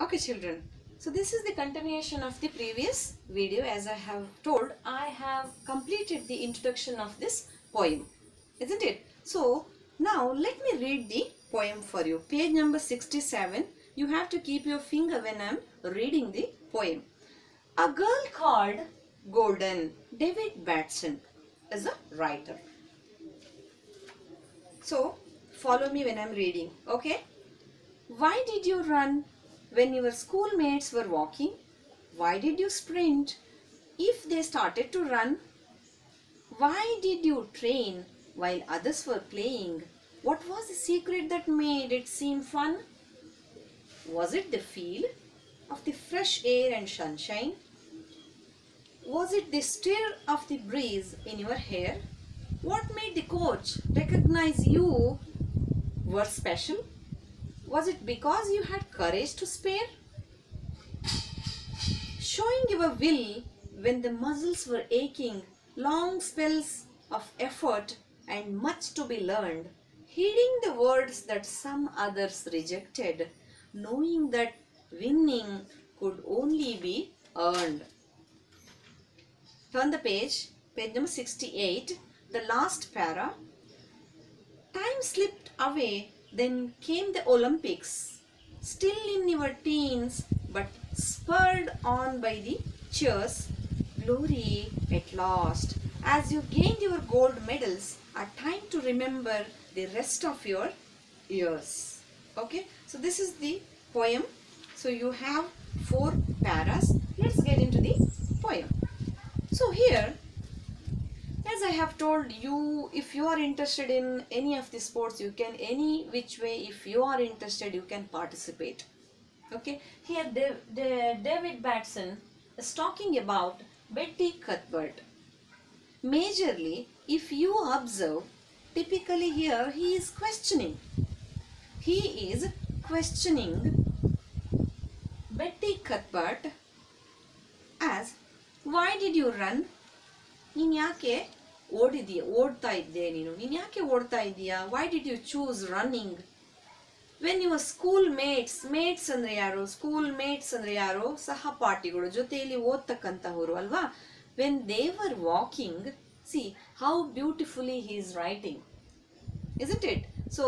Okay children, so this is the continuation of the previous video as I have told I have completed the introduction of this poem isn't it? So now let me read the poem for you page number 67 you have to keep your finger when I'm reading the poem. A girl called Golden David Batson is a writer. So follow me when I'm reading okay? Why did you run when your schoolmates were walking, why did you sprint? If they started to run, why did you train while others were playing? What was the secret that made it seem fun? Was it the feel of the fresh air and sunshine? Was it the stir of the breeze in your hair? What made the coach recognize you were special? Was it because you had courage to spare? Showing your will when the muscles were aching, long spells of effort and much to be learned, heeding the words that some others rejected, knowing that winning could only be earned. Turn the page, page number 68, the last para. Time slipped away, then came the Olympics still in your teens, but spurred on by the cheers, glory at last. As you gained your gold medals, a time to remember the rest of your years. Okay, so this is the poem. So you have four paras. Let's get into the poem. So here i have told you if you are interested in any of the sports you can any which way if you are interested you can participate okay here david batson is talking about betty cuthbert majorly if you observe typically here he is questioning he is questioning betty cuthbert as why did you run ನೀನು ಯಾಕೆ ಓಡಿದೀಯ ಓಡ್ತಾ ಇದ್ದೆ ನೀನು ನೀನು ಯಾಕೆ ಓಡ್ತಾ ಇದ್ದೀಯಾ why did you choose running when your school mates mates ಅಂದರೆ ಯಾರು ಸ್ಕೂಲ್ ಮೇಟ್ಸ್ ಅಂದರೆ ಯಾರು ಸಹಪಾಠಿಗಳು ಜೊತೆಯಲ್ಲಿ ಓದ್ತಕ್ಕಂಥವರು ಅಲ್ವಾ when they're walking see how beautifully he is writing is it it so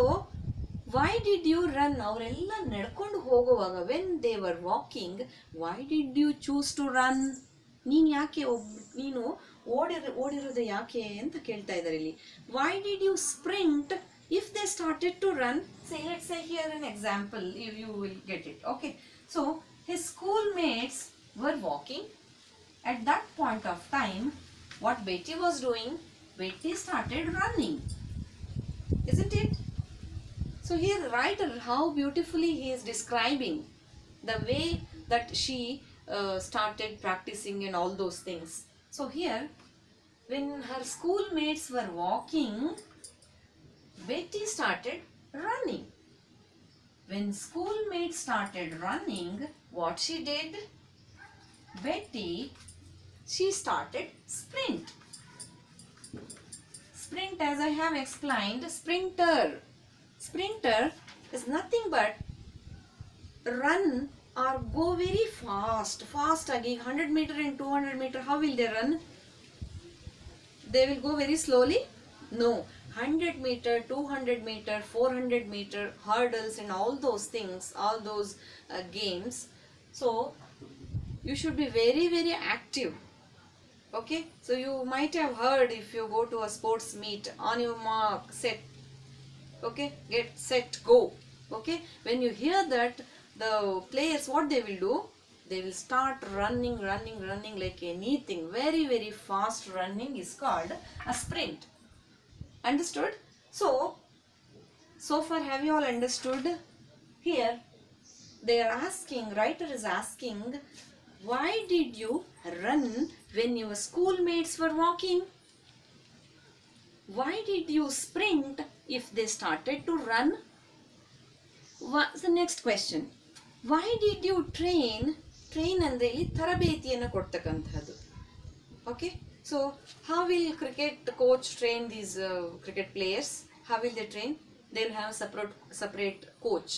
why did you run ಅವರೆಲ್ಲ ನಡ್ಕೊಂಡು ಹೋಗುವಾಗ when they're walking why did you choose to run ನೀನು ಯಾಕೆ ಒಬ್ ನೀನು ಓಡಿರ ಓಡಿರೋದು ಯಾಕೆ ಅಂತ ಕೇಳ್ತಾ ಇದ್ದಾರೆ ಇಲ್ಲಿ why did you sprint if they started to run say let say here an example you you will get it okay so his school mates var walking at that point of time, what Betty was doing, Betty started running. Isn't it? So here the writer, how beautifully he is describing the way that she uh, started practicing and all those things. So here, when her schoolmates were walking, Betty started running. When schoolmates started running, what she did? Betty, she started sprint. Sprint as I have explained, sprinter. Sprinter is nothing but run or go very fast, fast again, 100 meter and 200 meter, how will they run? They will go very slowly? No. 100 meter, 200 meter, 400 meter, hurdles and all those things, all those uh, games. So, you should be very, very active. Okay, so you might have heard if you go to a sports meet, on your mark, set, okay, get set, go. Okay, when you hear that, the players what they will do they will start running running running like anything very very fast running is called a sprint understood so so far have you all understood here they are asking writer is asking why did you run when your schoolmates were walking why did you sprint if they started to run what's the next question why did you train train ಅಂದರೆ ಇಲ್ಲಿ ತರಬೇತಿಯನ್ನು ಕೊಡ್ತಕ್ಕಂಥದ್ದು okay so how will cricket coach train these cricket players how will they train they will have separate separate coach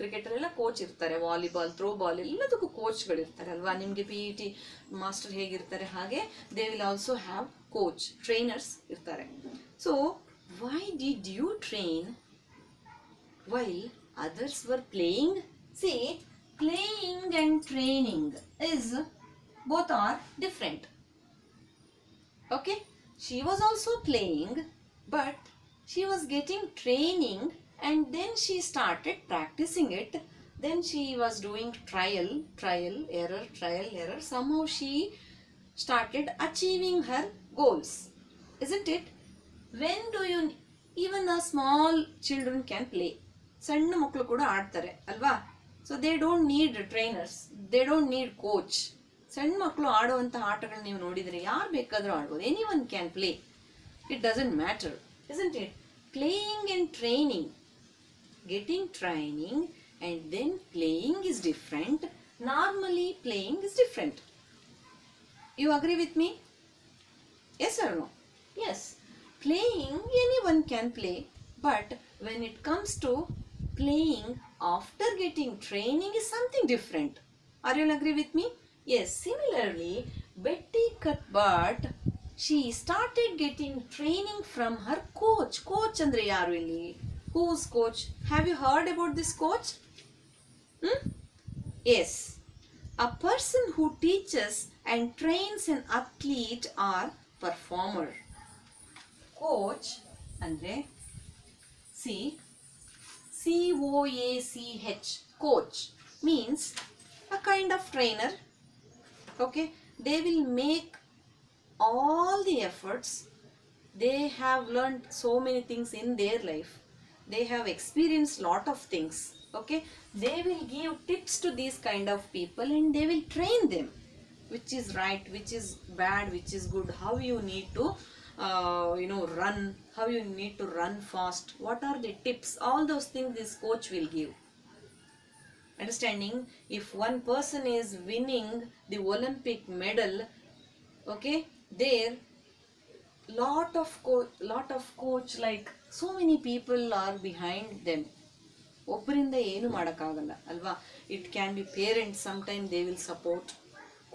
ಕ್ರಿಕೆಟರೆಲ್ಲ coach ಇರ್ತಾರೆ volleyball throw ball ಎಲ್ಲದಕ್ಕೂ ಕೋಚ್ಗಳಿರ್ತಾರೆ ಅಲ್ವಾ ನಿಮಗೆ P E T master ಹೇಗಿರ್ತಾರೆ ಹಾಗೆ they will also have coach trainers ಇರ್ತಾರೆ so why did you train while others were playing say playing and training is both are different okay she was also playing but she was getting training and then she started practicing it then she was doing trial trial error trial error somehow she started achieving her goals isn't it when do you even a small children can play ಸಣ್ಣ ಮಕ್ಕಳು ಕೂಡ ಆಡ್ತಾರೆ ಅಲ್ವಾ so they don't need trainers they don't need coach ಸಣ್ಣ ಮಕ್ಕಳು ಆಡುವಂಥ ಆಟಗಳನ್ನ ನೀವು ನೋಡಿದರೆ ಯಾರು ಬೇಕಾದರೂ ಆಡ್ಬೋದು any one can play it doesn't matter isn't it playing and training getting training and then playing is different normally playing is different you agree with me Yes or no? Yes. Playing, anyone can play, but when it comes to playing after getting training is something different. Are you agree with me? Yes. Similarly, Betty Cuthbert, she started getting training from her coach. Coach andre yaru illi? Who's coach? Have you heard about this coach? Hmm? Yes. A person who teaches and trains an athlete or performer. Coach ಅಂದ್ರೆ C C-O-A-C-H, coach means a kind of trainer. Okay, they will make all the efforts. They have learned so many things in their life. They have experienced lot of things. Okay, they will give tips to these kind of people and they will train them which is right, which is bad, which is good, how you need to uh, you know run how you need to run fast what are the tips all those things this coach will give understanding if one person is winning the olympic medal okay there lot of co- lot of coach like so many people are behind them ಒಬ್ಬರಿಂದ ಏನು ಮಾಡೋಕ್ಕಾಗಲ್ಲ ಅಲ್ವಾ it can B parents sometime they will support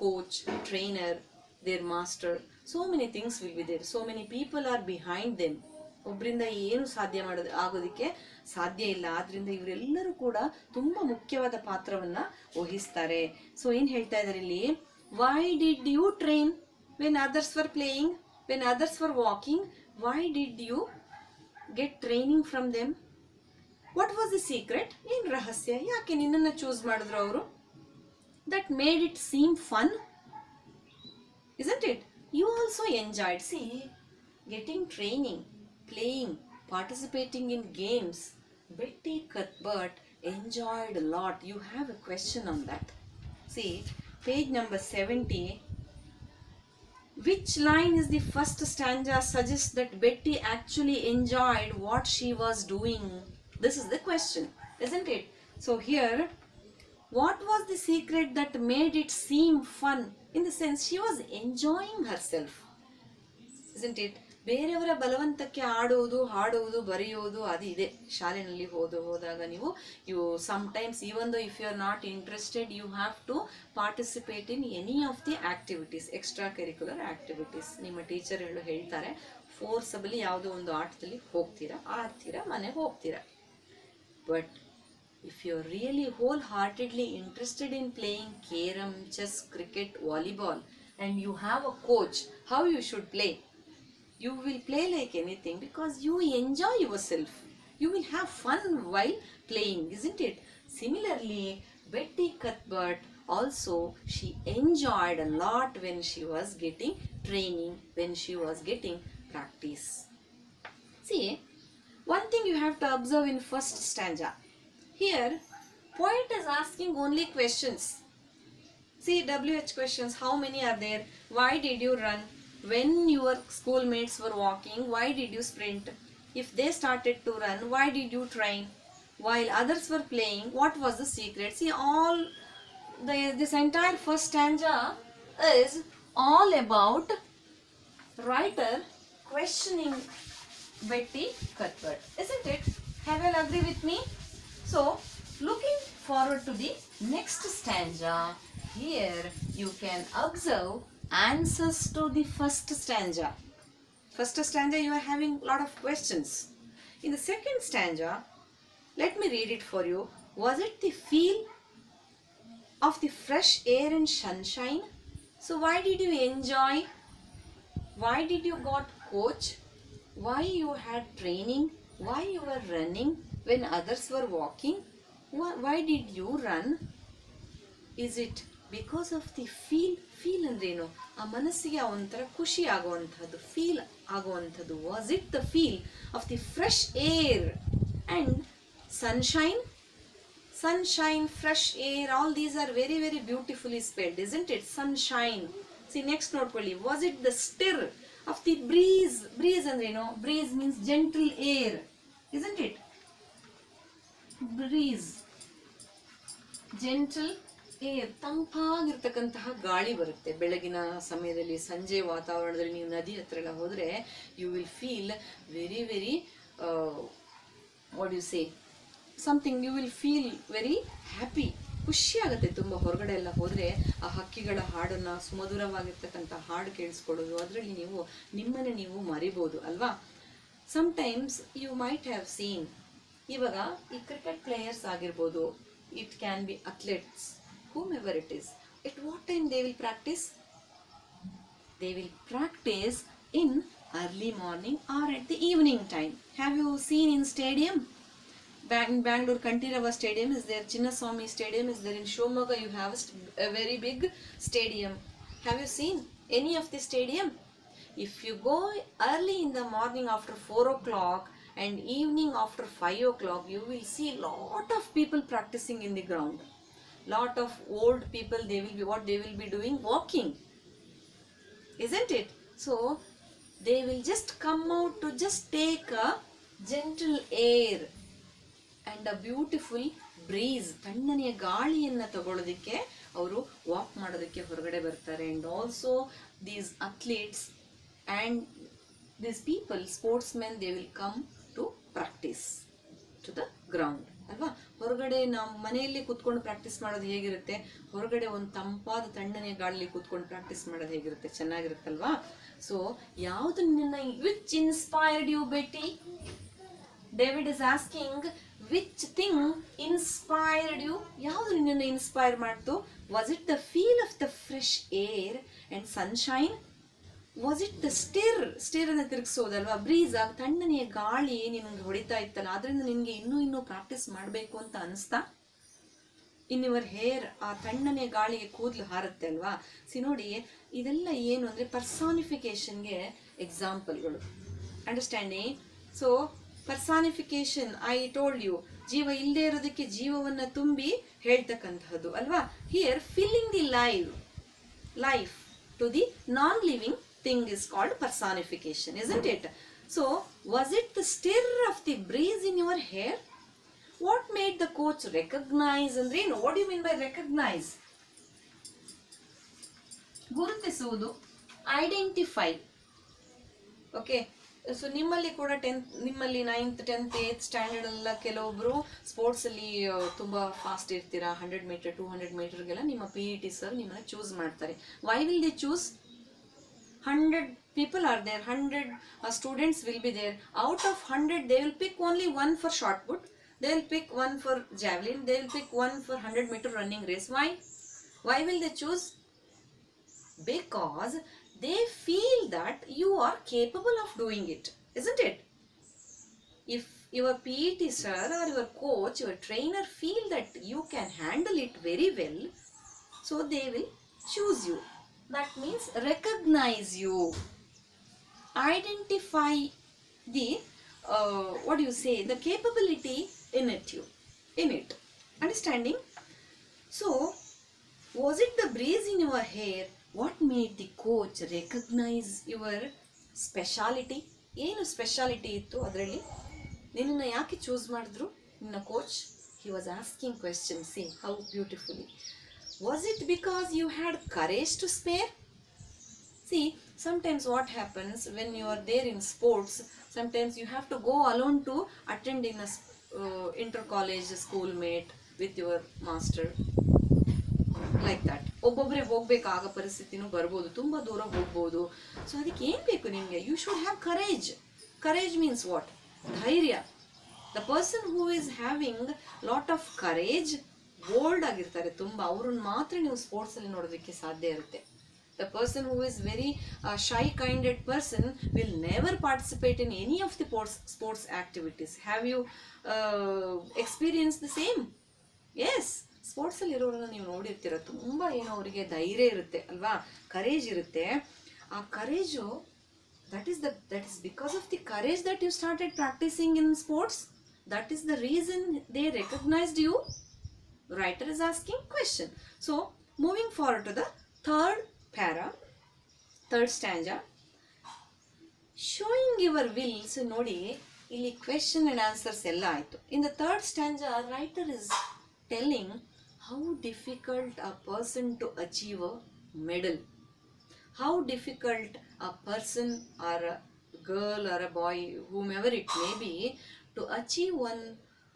coach trainer there master so many things will be there so many people are behind them ಒಬ್ಬರಿಂದ ಏನು ಸಾಧ್ಯ ಮಾಡೋದು ಆಗೋದಕ್ಕೆ ಸಾಧ್ಯ ಇಲ್ಲ ಆದ್ರಿಂದ ಇವರೆಲ್ಲರೂ ಕೂಡ ತುಂಬ ಮುಖ್ಯವಾದ ಪಾತ್ರವನ್ನ ವಹಿಸ್ತಾರೆ ಸೊ ಏನು ಹೇಳ್ತಾ ಇದ್ದಾರೆ ಇಲ್ಲಿ why did you train when others for playing when others for walking why did you get training from them what was the secret ಏನು ರಹಸ್ಯ ಯಾಕೆ ನಿನ್ನನ್ನು ಚೂಸ್ ಮಾಡಿದ್ರು ಅವರು that made it seem fun isn't it You also enjoyed, see, getting training, playing, participating in games. Betty Cuthbert enjoyed a lot. You have a question on that. See, page number 70. Which line is the first stanza suggests that Betty actually enjoyed what she was doing? This is the question, isn't it? So here, what was the secret that made it seem fun in the sense she was enjoying herself isn't it ಬೇರೆಯವರ ಬಲವಂತಕ್ಕೆ ಆಡೋದು ಹಾಡುವುದು ಬರೆಯುವುದು ಅದು ಇದೆ ಶಾಲೆಯಲ್ಲಿ ಹೋದ ಹೋದಾಗ ನೀವು you sometimes even though if you are not interested you have to participate in any of the activities extracurricular activities ನಿಮ್ಮ ಟೀಚರ್ ಹೇಳು ಹೇಳ್ತಾರೆ ಫೋರ್ಸಬಲಿ ಯಾವುದೋ ಒಂದು ಆಟದಲ್ಲಿ ಹೋಗ್ತೀರಾ ಆಡ್ತೀರಾ ಮನೆಗೆ ಹೋಗ್ತೀರಾ but If you're really wholeheartedly interested in playing carom, chess, cricket, volleyball and you have a coach, how you should play? You will play like anything because you enjoy yourself. You will have fun while playing, isn't it? Similarly, Betty Cuthbert also she enjoyed a lot when she was getting training, when she was getting practice. See, one thing you have to observe in first stanza. Here, poet is asking only questions. See WH questions, how many are there? Why did you run? When your schoolmates were walking, why did you sprint? If they started to run, why did you train? While others were playing, what was the secret? See all, the, this entire first stanza is all about writer questioning Betty Cuthbert. Isn't it? Have you agree with me? So, looking forward to the next stanza, here you can observe answers to the first stanza. First stanza you are having lot of questions. In the second stanza, let me read it for you. Was it the feel of the fresh air and sunshine? So why did you enjoy? Why did you got coach? Why you had training? Why you were running? when others were walking? Why, why did you run? Is it because of the feel feel ಅಂದ್ರೇನು ಆ ಮನಸ್ಸಿಗೆ ಆ ಒಂಥರ ಖುಷಿ ಆಗುವಂಥದ್ದು feel ಆಗುವಂಥದ್ದು was it the feel of the fresh air and sunshine sunshine fresh air all these are very very beautifully spelled isn't it sunshine see next ನೋಡ್ಕೊಳ್ಳಿ was it the stir of the breeze breeze ಅಂದ್ರೆ ಏನು breeze means gentle air isn't breeze gentle air ತಂಪಾಗಿರ್ತಕ್ಕಂತಹ ಗಾಳಿ ಬರುತ್ತೆ ಬೆಳಗಿನ ಸಮಯದಲ್ಲಿ ಸಂಜೆ ವಾತಾವರಣದಲ್ಲಿ ನೀವು ನದಿ ಹತ್ರ ಎಲ್ಲ ಹೋದರೆ you will feel very very what you say something you will feel very happy ಖುಷಿ ಆಗುತ್ತೆ ತುಂಬ ಹೊರಗಡೆ ಎಲ್ಲ ಹೋದರೆ ಆ ಹಕ್ಕಿಗಳ ಹಾಡನ್ನು ಸುಮಧುರವಾಗಿರ್ತಕ್ಕಂಥ ಹಾಡು ಕೇಳಿಸ್ಕೊಳ್ಳೋದು ಅದರಲ್ಲಿ ನೀವು ನಿಮ್ಮನ್ನೇ ನೀವು ಮರಿಬೋದು ಅಲ್ವಾ sometimes you might have seen ಇವಾಗ ಈ ಕ್ರಿಕೆಟ್ ಪ್ಲೇಯರ್ಸ್ ಆಗಿರ್ಬೋದು it can be athletes whomever it is at what time they will practice they will practice in early morning or at the evening time have you seen in stadium in Bangalore Kantirava Stadium is there, Chinnaswamy Stadium is there, in Shomoga you have a, very big stadium. Have you seen any of the stadium? If you go early in the morning after 4 o'clock, and evening after 5 o'clock you will see lot of people practicing in the ground lot of old people they will be what they will be doing walking isn't it so they will just come out to just take a gentle air and a beautiful breeze. ತಣ್ಣನೆಯ ಗಾಳಿಯನ್ನು ತಗೊಳ್ಳೋದಕ್ಕೆ ಅವರು ವಾಕ್ ಮಾಡೋದಕ್ಕೆ ಹೊರಗಡೆ ಬರ್ತಾರೆ and also these athletes and these people sportsmen they will come practice to the ground ಅಲ್ವಾ ಹೊರಗಡೆ ನಮ್ಮ ಮನೆಯಲ್ಲಿ ಕೂತ್ಕೊಂಡು ಪ್ರಾಕ್ಟೀಸ್ ಮಾಡೋದು ಹೇಗಿರುತ್ತೆ ಹೊರಗಡೆ ಒಂದು ತಂಪಾದ ತಣ್ಣನೆಯ ಗಾಳಿಲಿ ಕೂತ್ಕೊಂಡು ಪ್ರಾಕ್ಟೀಸ್ ಮಾಡೋದು ಹೇಗಿರುತ್ತೆ ಚೆನ್ನಾಗಿರುತ್ತಲ್ವಾ ಸೊ ಯಾವುದು ನಿನ್ನ which inspired you Betty David is asking which thing inspired you ಯಾವುದು ನಿನ್ನನ್ನು ಇನ್ಸ್ಪೈರ್ ಮಾಡ್ತು was it the feel of the fresh air and sunshine was it the stir stir ಅನ್ನು ತಿರುಗಿಸೋದಲ್ವಾ ಬ್ರೀಸ್ ಆಗಿ ತಣ್ಣನೆಯ ಗಾಳಿ ನಿಮಗೆ ಹೊಡಿತಾ ಇತ್ತಲ್ಲ ಅದರಿಂದ ನಿಮಗೆ ಇನ್ನೂ ಇನ್ನೂ ಪ್ರಾಕ್ಟೀಸ್ ಮಾಡಬೇಕು ಅಂತ ಅನಿಸ್ತಾ ಇನ್ ಯುವರ್ ಹೇರ್ ಆ ತಣ್ಣನೆಯ ಗಾಳಿಗೆ ಕೂದಲು ಹಾರುತ್ತೆ ಅಲ್ವಾ ಸಿ ನೋಡಿ ಇದೆಲ್ಲ ಏನು ಅಂದರೆ ಪರ್ಸಾನಿಫಿಕೇಶನ್ಗೆ ಎಕ್ಸಾಂಪಲ್ಗಳು understanding so personification I told you ಜೀವ ಇಲ್ಲದೆ ಇರೋದಕ್ಕೆ ಜೀವವನ್ನು ತುಂಬಿ ಹೇಳ್ತಕ್ಕಂತಹದ್ದು ಅಲ್ವಾ here filling the live life to the non living thing is called personification, isn't it? So, was it the stir of the breeze in your hair? What made the coach recognize ಅಂದ್ರೆ ಏನು what you mean by recognize ಗುರುತಿಸುವುದು identify okay so ನಿಮ್ಮಲ್ಲಿ ಕೂಡ tenth ನಿಮ್ಮಲ್ಲಿ ninth tenth eighth standard ಕೆಲವೊಬ್ಬರು ಸ್ಪೋರ್ಟ್ಸಲ್ಲಿ ತುಂಬ fast ಇರ್ತೀರ ಹಂಡ್ರೆಡ್ ಮೀಟರ್ ಟೂ ಹಂಡ್ರೆಡ್ ಮೀಟರ್ಗೆಲ್ಲ ನಿಮ್ಮ P E e T sir ನಿಮ್ಮನ್ನು ಚೂಸ್ ಮಾಡ್ತಾರೆ why will they choose 100 people are there, 100 uh, students will be there. Out of 100, they will pick only one for shot put, they will pick one for javelin, they will pick one for 100 meter running race. Why? Why will they choose? Because they feel that you are capable of doing it, isn't it? If your PET sir or your coach, your trainer feel that you can handle it very well, so they will choose you. that means recognize you identify the uh, what do you say the capability in it you in it understanding so was it the breeze in your hair what made the coach recognize your speciality ಏನು speciality ಇತ್ತು ಅದರಲ್ಲಿ ನಿನ್ನನ್ನು ಯಾಕೆ choose ಮಾಡಿದ್ರು ನಿನ್ನ coach he was asking questions see how beautifully Was it because you had courage to spare? See, sometimes what happens when you are there in sports, sometimes you have to go alone to attend in a uh, inter-college schoolmate with your master. Like that ಒಬ್ಬೊಬ್ಬರೇ ಹೋಗ್ಬೇಕಾಗೋ ಪರಿಸ್ಥಿತಿನೂ ಬರ್ಬೋದು ತುಂಬ ದೂರ ಹೋಗ್ಬೋದು so ಅದಕ್ಕೆ ಏನು ಬೇಕು ನಿಮಗೆ you should have courage courage means what ಧೈರ್ಯ the person who is having lot of courage bold ಆಗಿರ್ತಾರೆ ತುಂಬ ಅವ್ರನ್ನ ಮಾತ್ರ ನೀವು ಸ್ಪೋರ್ಟ್ಸಲ್ಲಿ ನೋಡೋದಕ್ಕೆ ಸಾಧ್ಯ ಇರುತ್ತೆ the person who is very shy kinded person will never participate in any of the sports sports activities have you experience the same yes ಸ್ಪೋರ್ಟ್ಸಲ್ಲಿ ಇರೋರನ್ನ ನೀವು ನೋಡಿರ್ತೀರ ತುಂಬ ಏನೋ ಅವರಿಗೆ ಧೈರ್ಯ ಇರುತ್ತೆ ಅಲ್ವಾ ಕರೇಜ್ ಇರುತ್ತೆ ಆ courage that is the that is because of the courage that you started practising in sports that is the reason they recognised you writer is asking question so moving forward to the third para, third stanza. Showing your will, ನೋಡಿ ಇಲ್ಲಿ question and answers ಎಲ್ಲ ಆಯಿತು in the third stanza writer is telling how difficult a person to achieve a medal how difficult a person or a girl or a boy whomever it may be to achieve one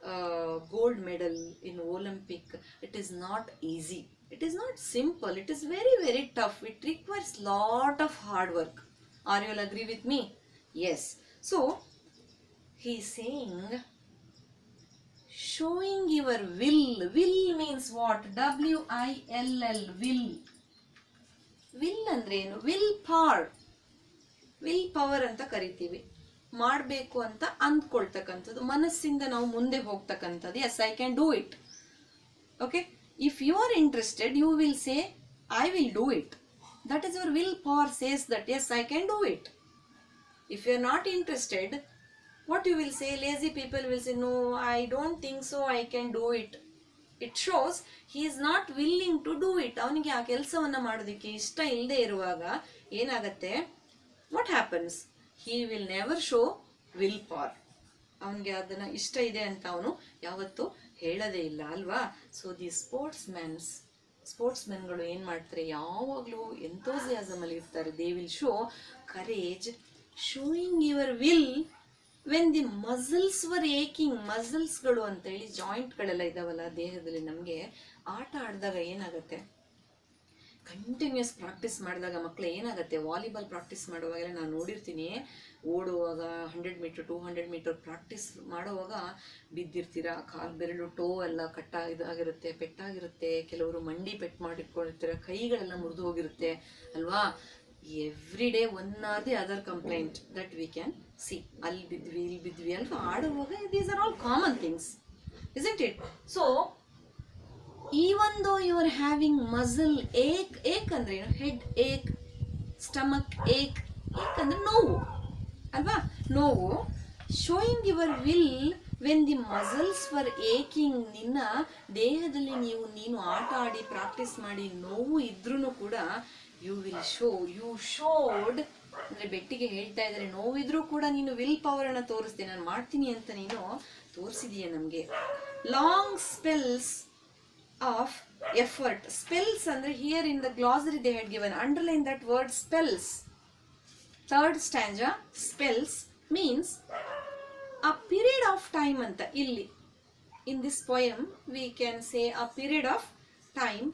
uh, gold medal in Olympic. It is not easy. It is not simple. It is very very tough. It requires lot of hard work. Are you all agree with me? Yes. So he is saying showing your will. Will means what? W I L L. Will. Will ಅಂದ್ರೆ ಏನು will power will power ಅಂತ ಕರಿತೀವಿ ಮಾಡಬೇಕು ಅಂತ ಅಂದ್ಕೊಳ್ತಕ್ಕಂಥದ್ದು ಮನಸ್ಸಿಂದ ನಾವು ಮುಂದೆ ಹೋಗ್ತಕ್ಕಂಥದ್ದು yes I can do it okay if you are interested you will say I will do it that is your will power says that yes I can do it if you are not interested what you will say lazy people will say no I don't think so I can do it it shows he is not willing to do it ಅವನಿಗೆ ಆ ಕೆಲಸವನ್ನು ಮಾಡೋದಕ್ಕೆ ಇಷ್ಟ ಇಲ್ಲದೆ ಇರುವಾಗ ಏನಾಗತ್ತೆ what happens he will never show will power ಅವನಿಗೆ ಅದನ್ನು ಇಷ್ಟ ಇದೆ ಅಂತ ಅವನು ಯಾವತ್ತೂ ಹೇಳೋದೇ ಇಲ್ಲ ಅಲ್ವಾ so the sports mans sports ಮ್ಯಾನ್ಗಳು ಏನು ಮಾಡ್ತಾರೆ ಯಾವಾಗಲೂ ಎಂಥೋಸಿಯಾಸಮಲ್ಲಿ ಇರ್ತಾರೆ they will show courage showing your will when the muscles were aching ಮಸಲ್ಸ್ಗಳು ಅಂತೇಳಿ ಜಾಯಿಂಟ್ಗಳೆಲ್ಲ ಇದಾವಲ್ಲ ದೇಹದಲ್ಲಿ ನಮಗೆ ಆಟ ಆಡಿದಾಗ ಏನಾಗುತ್ತೆ ಕಂಟಿನ್ಯೂಸ್ ಪ್ರಾಕ್ಟೀಸ್ ಮಾಡಿದಾಗ ಮಕ್ಕಳು ಏನಾಗುತ್ತೆ ವಾಲಿಬಾಲ್ ಪ್ರಾಕ್ಟೀಸ್ ಮಾಡುವಾಗೆಲ್ಲ ನಾನು ನೋಡಿರ್ತೀನಿ ಓಡುವಾಗ hundred metre two hundred metre practice ಮಾಡುವಾಗ ಬಿದ್ದಿರ್ತೀರ ಕಾಲು ಬೆರಳು ಟೋ ಎಲ್ಲ ಕಟ್ಟ ಇದಾಗಿರುತ್ತೆ ಪೆಟ್ಟಾಗಿರುತ್ತೆ ಕೆಲವರು ಮಂಡಿ ಪೆಟ್ಟು ಮಾಡಿಟ್ಕೊಂಡಿರ್ತೀರ ಕೈಗಳೆಲ್ಲ ಮುರಿದು ಹೋಗಿರುತ್ತೆ ಅಲ್ವಾ every day one or the other complaint that we can see ಅಲ್ಲಿ ಬಿದ್ವಿ ಇಲ್ಲಿ ಬಿದ್ವಿ ಅಲ್ವಾ ಆಡುವಾಗ these are all common things is it it so even though you are having muscle ache ache ಅಂದ್ರೆ ಏನು ಹೆಡ್ ಏಕ್ ಸ್ಟಮಕ್ ಏಕ್ ಏಕ್ ನೋವು ಅಲ್ವಾ ನೋವು showing your will when the muscles for aching ನಿನ್ನ ದೇಹದಲ್ಲಿ ನೀವು ನೀನು ಆಟ ಆಡಿ ಪ್ರಾಕ್ಟೀಸ್ ಮಾಡಿ ನೋವು ಇದ್ರೂ ಕೂಡ you will show you showed ಅಂದರೆ ಬೆಟ್ಟಿಗೆ ಹೇಳ್ತಾ ಇದ್ದಾರೆ ನೋವಿದ್ರೂ ಕೂಡ ನೀನು ವಿಲ್ ಪವರನ್ನು ತೋರಿಸ್ತೀನಿ ನಾನು ಮಾಡ್ತೀನಿ ಅಂತ ನೀನು ತೋರಿಸಿದೀಯ ನಮಗೆ long spells of effort spells ಅಂದರೆ here in the glossary they had given underline that word spells third stanza spells means a period of time ಅಂತ ಇಲ್ಲಿ in this poem we can say a period of time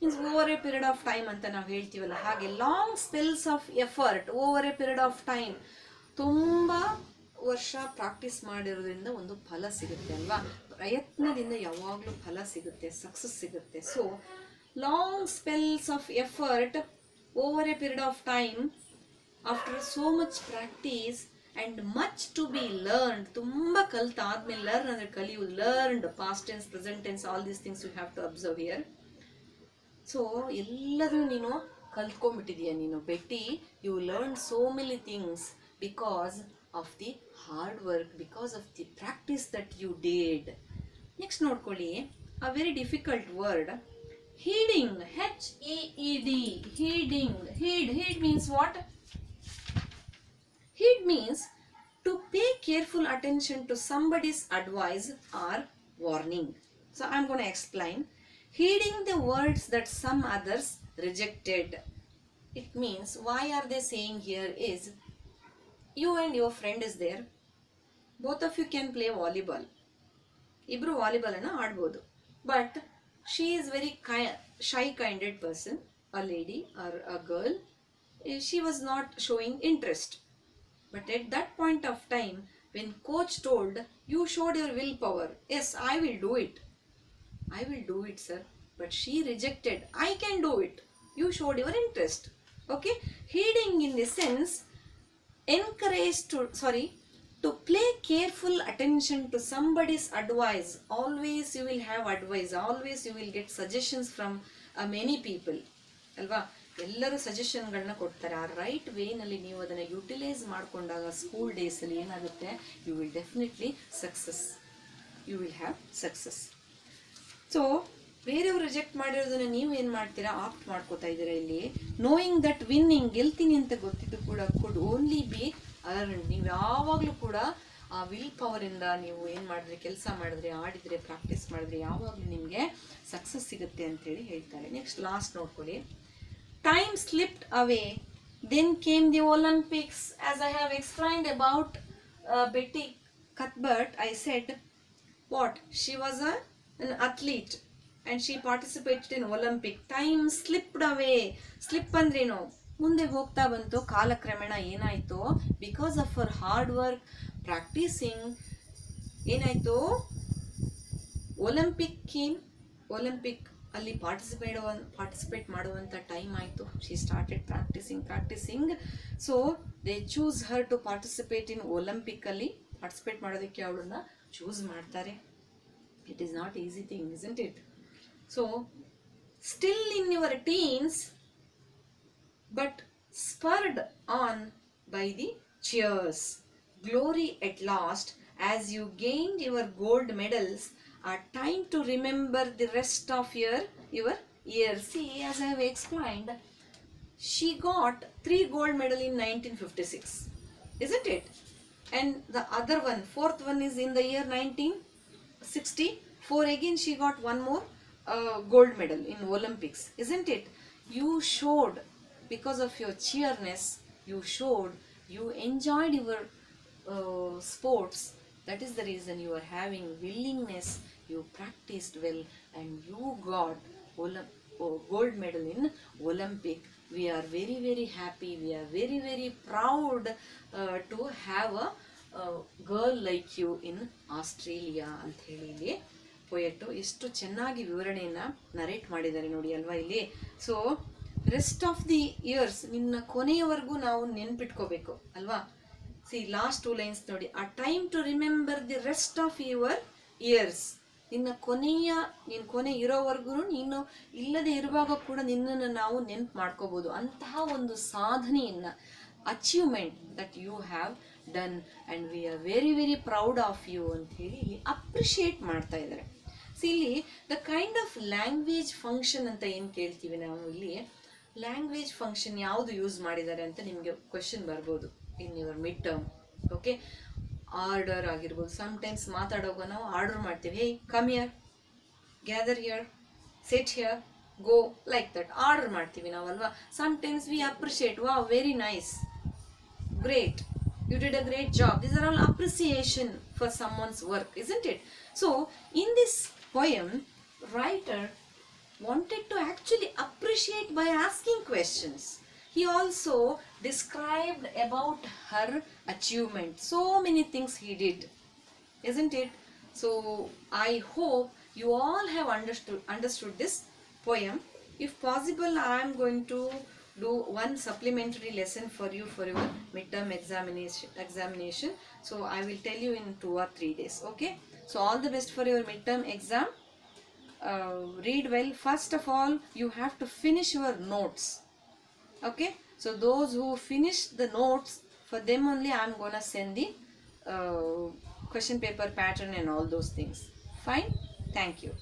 means over a period of time ಅಂತ ನಾವು ಹೇಳ್ತೀವಲ್ಲ ಹಾಗೆ long spells of effort over a period of time ತುಂಬ ವರ್ಷ practice ಮಾಡಿರೋದ್ರಿಂದ ಒಂದು ಫಲ ಸಿಗುತ್ತೆ ಅಲ್ವಾ ಪ್ರಯತ್ನದಿಂದ ಯಾವಾಗಲೂ ಫಲ ಸಿಗುತ್ತೆ ಸಕ್ಸಸ್ ಸಿಗುತ್ತೆ so long spells of effort over a period of time after so much practice and much to be learned ತುಂಬ ಕಲ್ತ ಆದಮೇಲೆ ಲರ್ನ್ ಅಂದರೆ ಕಲಿಯುವುದು learned past tense present tense all these things you have to observe here so ಎಲ್ಲದೂ ನೀನು ಕಲ್ತ್ಕೊಂಡ್ಬಿಟ್ಟಿದೀಯ ನೀನು Betty you learn so many things because of the hard work because of the practice that you did next ನೋಡ್ಕೊಳ್ಳಿ a very difficult word ಹೀಡಿಂಗ್ H E E D heeding heed heed means what Heed means to pay careful attention to somebody's advice or warning. So I'm going to explain. Heeding the words that some others rejected. It means why are they saying here is you and your friend is there. Both of you can play volleyball. ಇಬ್ರು ವಾಲಿಬಾಲನ್ನು ಆಡ್ಬೋದು but she is very ki- shy kinded person a lady or a girl Eh, she was not showing interest but at that point of time when coach told you showed your willpower yes i will do it I will do it, sir. But she rejected. I can do it. You showed your interest. Okay? Heeding in the sense, encourage to, sorry, to play careful attention to somebody's advice always you will have advice always you will get suggestions from uh, many people ಅಲ್ವಾ ಎಲ್ಲರೂ ಸಜೆಷನ್ಗಳನ್ನ ಕೊಡ್ತಾರೆ ಆ right ವೇನಲ್ಲಿ ನೀವು ಅದನ್ನು utilise ಮಾಡಿಕೊಂಡಾಗ school ಡೇಸಲ್ಲಿ ಏನಾಗುತ್ತೆ you will definitely success you will have success so ಬೇರೆಯವ್ರು ರಿಜೆಕ್ಟ್ ಮಾಡಿರೋದನ್ನ ನೀವು ಏನು ಮಾಡ್ತೀರಾ ಆಪ್ಟ್ ಮಾಡ್ಕೋತಾ ಇದ್ದೀರಾ ಇಲ್ಲಿ ನೋಯಿಂಗ್ ದಟ್ ವಿನ್ನಿಂಗ್ ಗೆಲ್ತೀನಿ ಅಂತ ಗೊತ್ತಿದ್ದು ಕೂಡ ಕುಡ್ ಓನ್ಲಿ ಬಿ ಅದರಲ್ಲಿ ನೀವು ಯಾವಾಗಲೂ ಕೂಡ ಆ ವಿಲ್ ಪವರಿಂದ ನೀವು ಏನು ಮಾಡಿದ್ರೆ ಕೆಲಸ ಮಾಡಿದ್ರೆ ಆಡಿದರೆ ಪ್ರಾಕ್ಟೀಸ್ ಮಾಡಿದ್ರೆ ಯಾವಾಗಲೂ ನಿಮಗೆ ಸಕ್ಸಸ್ ಸಿಗುತ್ತೆ ಅಂತೇಳಿ ಹೇಳ್ತಾರೆ ನೆಕ್ಸ್ಟ್ ಲಾಸ್ಟ್ ನೋಡ್ಕೊಳ್ಳಿ time slipped away then came the Olympics as I have explained about Betty Cuthbert I said what she was an athlete and she participated in Olympic time slipped away slip ಅಂದ್ರೇನು ಮುಂದೆ ಹೋಗ್ತಾ ಬಂತು ಕಾಲಕ್ರಮೇಣ ಏನಾಯಿತು because of our hard work practising ಏನಾಯಿತು Olympic came Olympic ಅಲ್ಲಿ participate participate ಮಾಡುವಂಥ time ಆಯಿತು she started practising practising so they choose her to participate in ಒಲಿಂಪಿಕ್ಕಲ್ಲಿ participate ಮಾಡೋದಕ್ಕೆ ಅವಳನ್ನ ಚೂಸ್ ಮಾಡ್ತಾರೆ it is not easy thing is it so still in your teens but spurred on by the cheers. Glory at last, as you gained your gold medals, A time to remember the rest of your, your year. See, as I have explained, she got three gold medals in 1956, isn't it? And the other one, fourth one is in the year 1964. Again, she got one more uh, gold medal in Olympics, isn't it? You showed because of your cheerness you showed, you enjoyed your uh, sports. That is the reason you are having willingness, you practiced well and you got gold medal in Olympic. We are very, very happy. We are very, very proud uh, to have a girl like you in australia ಅಂತ ಹೇಳಿ ಇಲ್ಲಿ ಪೊಯೆಟು ಎಷ್ಟು ಚೆನ್ನಾಗಿ ವಿವರಣೆಯನ್ನು narrate ಮಾಡಿದ್ದಾರೆ ನೋಡಿ ಅಲ್ವಾ ಇಲ್ಲಿ so rest of the years ನಿನ್ನ ಕೊನೆಯವರೆಗೂ ನಾವು ನೆನ್ಪಿಟ್ಕೋಬೇಕು ಅಲ್ವಾ ಸಿ ಲಾಸ್ಟ್ ಟೂ ಲೈನ್ಸ್ ನೋಡಿ ಆ time to remember the rest of your years ನಿನ್ನ ಕೊನೆಯ ನಿನ್ನ ಕೊನೆ ಇರೋವರೆಗೂ ನೀನು ಇಲ್ಲದೆ ಇರುವಾಗ ಕೂಡ ನಿನ್ನನ್ನು ನಾವು ನೆನ್ಪು ಮಾಡ್ಕೋಬೋದು ಅಂತಹ ಒಂದು ಸಾಧನೆಯನ್ನು achievement that you have done and we are very very proud of you ಅಂತ ಹೇಳಿ ಇಲ್ಲಿ ಅಪ್ರಿಷಿಯೇಟ್ ಮಾಡ್ತಾ ಇದ್ದಾರೆ ಸಿ ಇಲ್ಲಿ the kind of language function ಅಂತ ಏನು ಕೇಳ್ತೀವಿ ನಾವು ಇಲ್ಲಿ ಲ್ಯಾಂಗ್ವೇಜ್ ಫಂಕ್ಷನ್ ಯಾವುದು ಯೂಸ್ ಮಾಡಿದ್ದಾರೆ ಅಂತ ನಿಮಗೆ ಕ್ವೆಶನ್ ಬರ್ಬೋದು in your midterm okay order ಆಗಿರ್ಬೋದು ಸಮ್ಟೈಮ್ಸ್ ಮಾತಾಡೋವಾಗ ನಾವು ಆರ್ಡರ್ ಮಾಡ್ತೀವಿ hey come here gather here set here go like that order ಮಾಡ್ತೀವಿ ನಾವಲ್ವಾ sometimes we appreciate wow very nice great you did a great job this are all appreciation for someone's work isn't it so in this poem writer wanted to actually appreciate by asking questions. He also described about her achievement. So many things he did. Isn't it? So I hope you all have understood, understood this poem. If possible, I am going to do one supplementary lesson for you for your midterm examination examination so i will tell you in two or three days okay so all the best for your midterm exam uh, read well first of all you have to finish your notes okay so those who finish the notes for them only i'm gonna send the uh, question paper pattern and all those things fine thank you